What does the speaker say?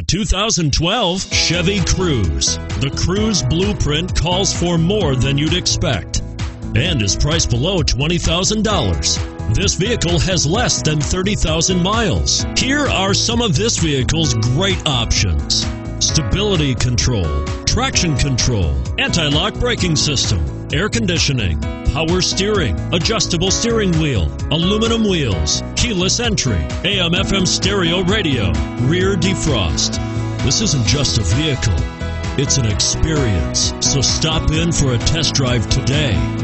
The 2012 Chevy Cruze. The Cruze blueprint calls for more than you'd expect and is priced below $20,000. This vehicle has less than 30,000 miles. Here are some of this vehicle's great options stability control, traction control, anti lock braking system, air conditioning, power steering, adjustable steering wheel, aluminum wheels, keyless entry, AM FM stereo radio, rear defrost. This isn't just a vehicle, it's an experience. So stop in for a test drive today.